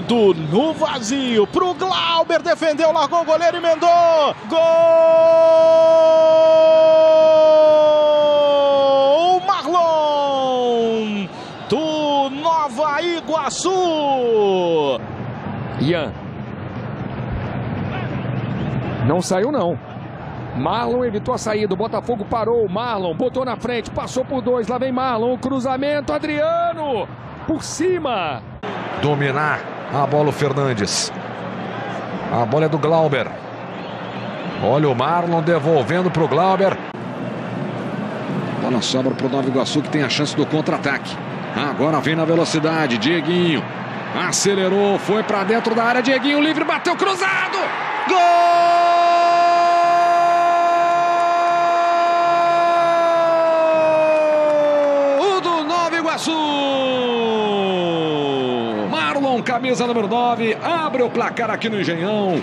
Dudu no vazio pro Glauber, defendeu, largou o goleiro, emendou. Gol! Marlon do Nova Iguaçu. Ian. Não saiu não. Marlon evitou a saída, o Botafogo parou, Marlon botou na frente, passou por dois, lá vem Marlon, cruzamento, Adriano, por cima. Dominar a bola o Fernandes. A bola é do Glauber. Olha o Marlon devolvendo para o Glauber. Bola sobra para o Nova Iguaçu que tem a chance do contra-ataque. Agora vem na velocidade, Dieguinho. Acelerou, foi para dentro da área, Dieguinho livre, bateu cruzado. Gol Iguaçu. Camisa número 9, abre o placar aqui no Engenhão.